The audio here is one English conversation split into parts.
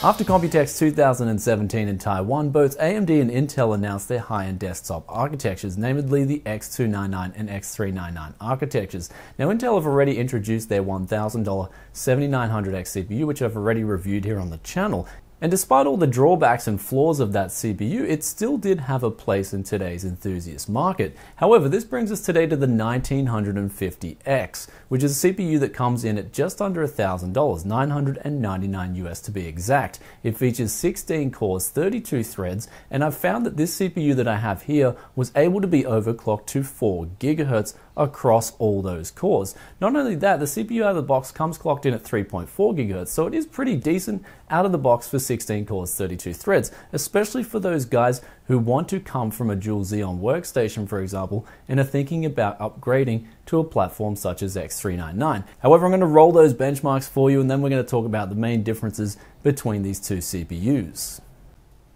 After Computex 2017 in Taiwan, both AMD and Intel announced their high-end desktop architectures, namely the X299 and X399 architectures. Now, Intel have already introduced their $1,000 7900X CPU, which I've already reviewed here on the channel. And despite all the drawbacks and flaws of that CPU, it still did have a place in today's enthusiast market. However, this brings us today to the 1950X, which is a CPU that comes in at just under $1,000, 999 US to be exact. It features 16 cores, 32 threads, and I've found that this CPU that I have here was able to be overclocked to 4 gigahertz across all those cores. Not only that, the CPU out of the box comes clocked in at 3.4 gigahertz, so it is pretty decent out of the box for 16 cores, 32 threads, especially for those guys who want to come from a dual Xeon workstation, for example, and are thinking about upgrading to a platform such as X399. However, I'm going to roll those benchmarks for you, and then we're going to talk about the main differences between these two CPUs.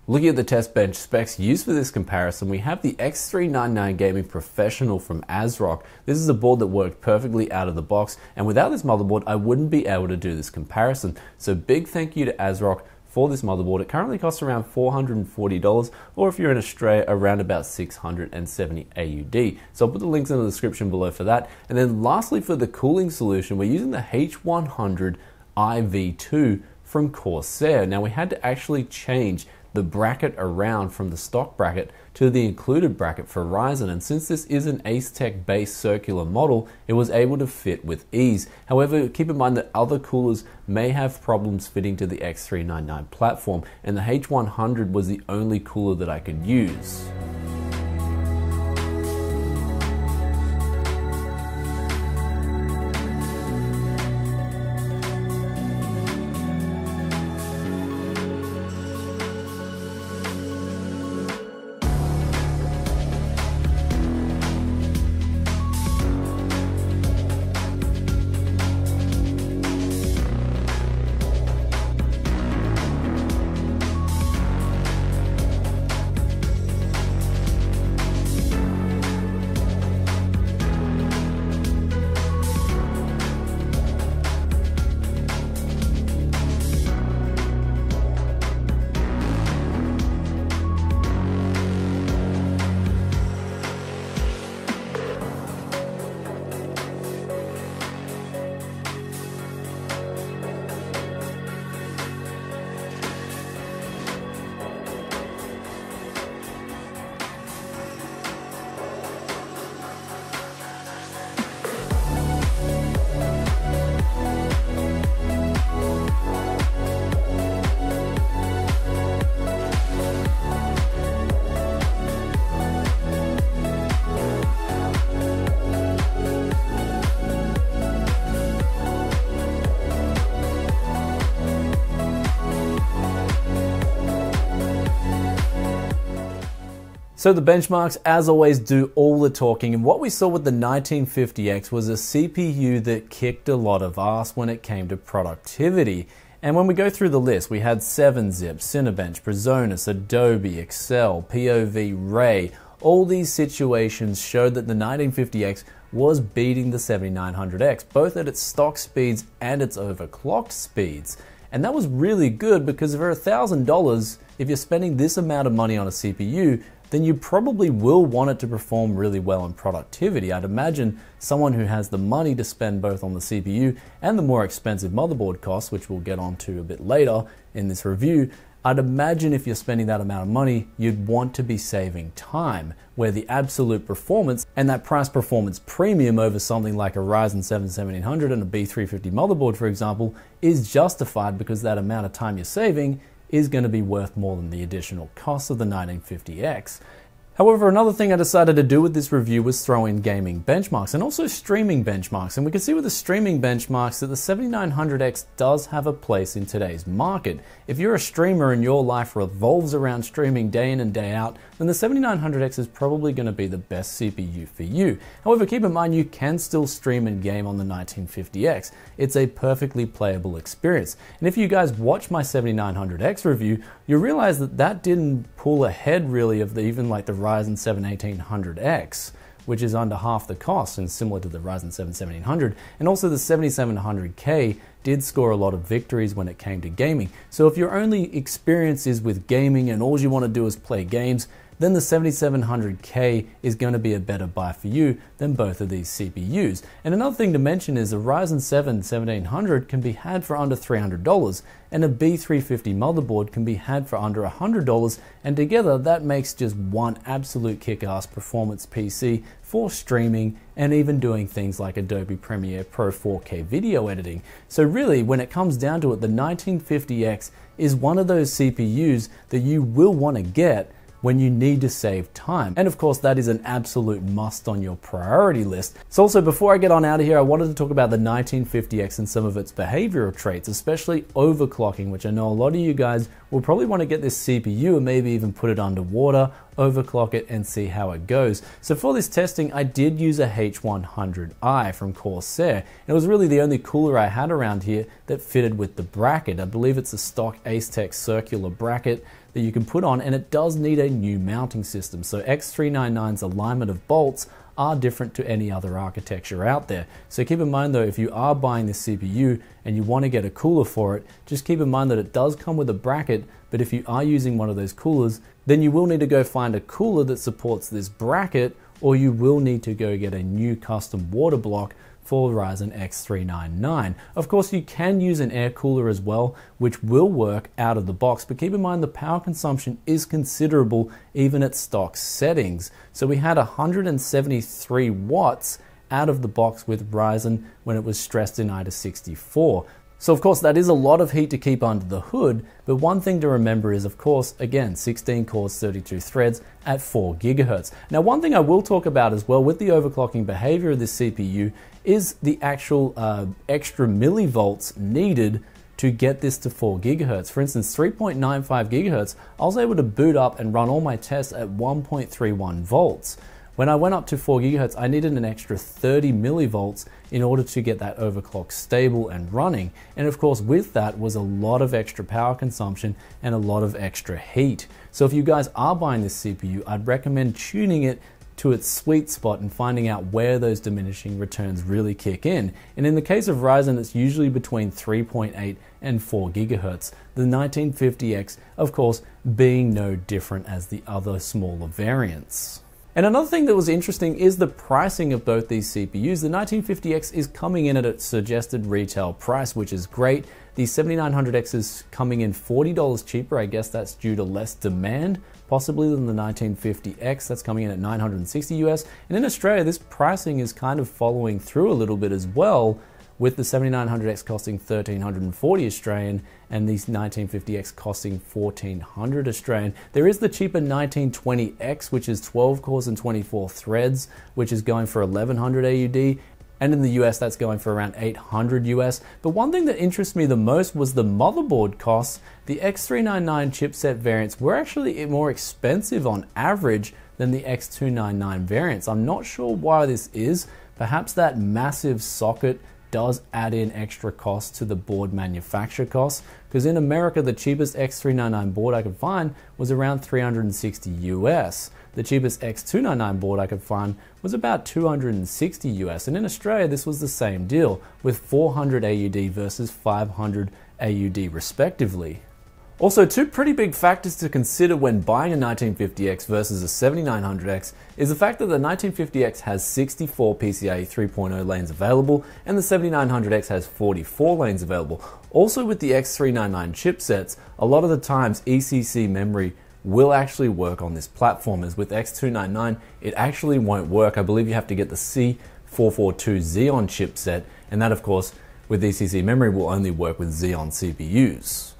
Looking at the test bench specs used for this comparison, we have the X399 Gaming Professional from ASRock. This is a board that worked perfectly out of the box, and without this motherboard, I wouldn't be able to do this comparison. So big thank you to ASRock for this motherboard. It currently costs around $440, or if you're in Australia, around about 670 AUD. So I'll put the links in the description below for that. And then lastly, for the cooling solution, we're using the H100i V2 from Corsair. Now we had to actually change the bracket around from the stock bracket to the included bracket for Ryzen and since this is an Asetek based circular model it was able to fit with ease. However keep in mind that other coolers may have problems fitting to the X399 platform and the H100 was the only cooler that I could use. So the benchmarks, as always, do all the talking, and what we saw with the 1950X was a CPU that kicked a lot of ass when it came to productivity. And when we go through the list, we had 7-Zip, Cinebench, Presonus, Adobe, Excel, POV-Ray. All these situations showed that the 1950X was beating the 7900X, both at its stock speeds and its overclocked speeds. And that was really good because for $1,000, if you're spending this amount of money on a CPU, then you probably will want it to perform really well in productivity. I'd imagine someone who has the money to spend both on the CPU and the more expensive motherboard costs, which we'll get onto a bit later in this review, I'd imagine if you're spending that amount of money, you'd want to be saving time, where the absolute performance and that price performance premium over something like a Ryzen 7 1700 and a B350 motherboard, for example, is justified because that amount of time you're saving is going to be worth more than the additional cost of the 1950X. However, another thing I decided to do with this review was throw in gaming benchmarks and also streaming benchmarks. And we can see with the streaming benchmarks that the 7900X does have a place in today's market. If you're a streamer and your life revolves around streaming day in and day out, then the 7900X is probably going to be the best CPU for you. However, keep in mind you can still stream and game on the 1950X. It's a perfectly playable experience. And if you guys watch my 7900X review, you realize that that didn't pull ahead really of the, even like the Ryzen 7 1800X which is under half the cost and similar to the Ryzen 7 1700. And also the 7700K did score a lot of victories when it came to gaming. So if your only experience is with gaming and all you want to do is play games, then the 7700K is going to be a better buy for you than both of these CPUs. And another thing to mention is the Ryzen 7 1700 can be had for under $300 and a B350 motherboard can be had for under $100 and together that makes just one absolute kick-ass performance PC for streaming and even doing things like Adobe Premiere Pro 4K video editing. So really when it comes down to it the 1950X is one of those CPUs that you will want to get when you need to save time. And of course, that is an absolute must on your priority list. So also, before I get on out of here, I wanted to talk about the 1950X and some of its behavioral traits, especially overclocking, which I know a lot of you guys will probably want to get this CPU and maybe even put it underwater, overclock it, and see how it goes. So for this testing, I did use a H100i from Corsair. It was really the only cooler I had around here that fitted with the bracket. I believe it's a stock Asetek circular bracket that you can put on, and it does need a new mounting system. So X399's alignment of bolts are different to any other architecture out there. So keep in mind though, if you are buying this CPU and you want to get a cooler for it, just keep in mind that it does come with a bracket, but if you are using one of those coolers, then you will need to go find a cooler that supports this bracket, or you will need to go get a new custom water block for Ryzen X399. Of course, you can use an air cooler as well, which will work out of the box, but keep in mind the power consumption is considerable even at stock settings. So we had 173 watts out of the box with Ryzen when it was stressed in AIDA64. So of course that is a lot of heat to keep under the hood, but one thing to remember is of course, again, 16 cores, 32 threads at 4 gigahertz. Now one thing I will talk about as well with the overclocking behavior of this CPU is the actual uh, extra millivolts needed to get this to 4 gigahertz. For instance, 3.95 gigahertz, I was able to boot up and run all my tests at 1.31 volts. When I went up to 4 gigahertz, I needed an extra 30 millivolts in order to get that overclock stable and running. And of course, with that was a lot of extra power consumption and a lot of extra heat. So if you guys are buying this CPU, I'd recommend tuning it to its sweet spot and finding out where those diminishing returns really kick in. And in the case of Ryzen, it's usually between 3.8 and 4 gigahertz. The 1950X, of course, being no different as the other smaller variants. And another thing that was interesting is the pricing of both these CPUs. The 1950X is coming in at its suggested retail price, which is great. The 7900X is coming in $40 cheaper. I guess that's due to less demand, possibly than the 1950X. That's coming in at 960 US. And in Australia, this pricing is kind of following through a little bit as well with the 7900X costing 1340 Australian and the 1950X costing 1400 Australian. There is the cheaper 1920X, which is 12 cores and 24 threads, which is going for 1100 AUD. And in the US, that's going for around 800 US. But one thing that interests me the most was the motherboard costs. The X399 chipset variants were actually more expensive on average than the X299 variants. I'm not sure why this is. Perhaps that massive socket does add in extra costs to the board manufacture costs because in America the cheapest X399 board I could find was around 360 US. The cheapest X299 board I could find was about 260 US and in Australia this was the same deal with 400 AUD versus 500 AUD respectively. Also, two pretty big factors to consider when buying a 1950X versus a 7900X is the fact that the 1950X has 64 PCIe 3.0 lanes available and the 7900X has 44 lanes available. Also with the X399 chipsets, a lot of the times ECC memory will actually work on this platform as with X299 it actually won't work. I believe you have to get the C442 Xeon chipset and that of course with ECC memory will only work with Xeon CPUs.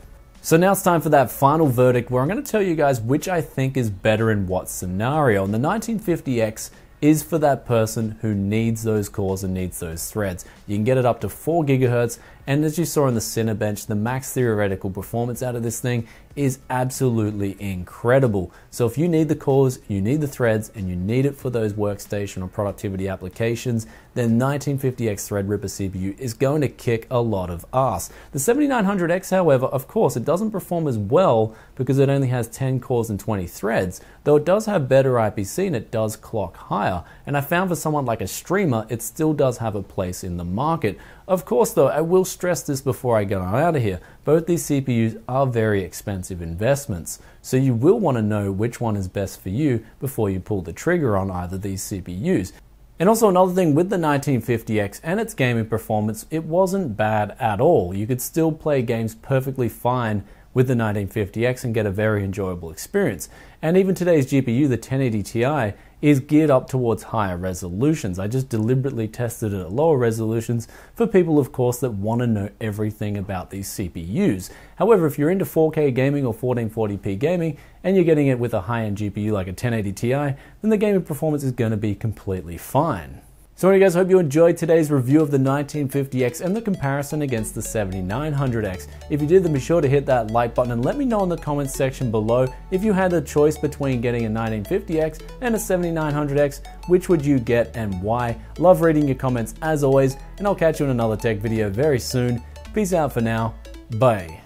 So now it's time for that final verdict where I'm going to tell you guys which I think is better in what scenario. And the 1950X is for that person who needs those cores and needs those threads. You can get it up to 4 gigahertz And as you saw in the Cinebench, the max theoretical performance out of this thing is absolutely incredible. So if you need the cores, you need the threads, and you need it for those workstation or productivity applications, then 1950X Threadripper CPU is going to kick a lot of ass. The 7900X, however, of course, it doesn't perform as well because it only has 10 cores and 20 threads, though it does have better IPC and it does clock higher. And I found for someone like a streamer, it still does have a place in the market. Of course, though, I will stress this before I get on out of here. Both these CPUs are very expensive investments, so you will want to know which one is best for you before you pull the trigger on either these CPUs. And also another thing with the 1950X and its gaming performance, it wasn't bad at all. You could still play games perfectly fine with the 1950X and get a very enjoyable experience. And even today's GPU, the 1080 Ti, is geared up towards higher resolutions. I just deliberately tested it at lower resolutions for people, of course, that want to know everything about these CPUs. However, if you're into 4K gaming or 1440p gaming and you're getting it with a high end GPU like a 1080 Ti, then the gaming performance is going to be completely fine. So anyway guys, hope you enjoyed today's review of the 1950X and the comparison against the 7900X. If you did, then be sure to hit that like button and let me know in the comments section below if you had the choice between getting a 1950X and a 7900X, which would you get and why? Love reading your comments as always, and I'll catch you in another tech video very soon. Peace out for now. Bye.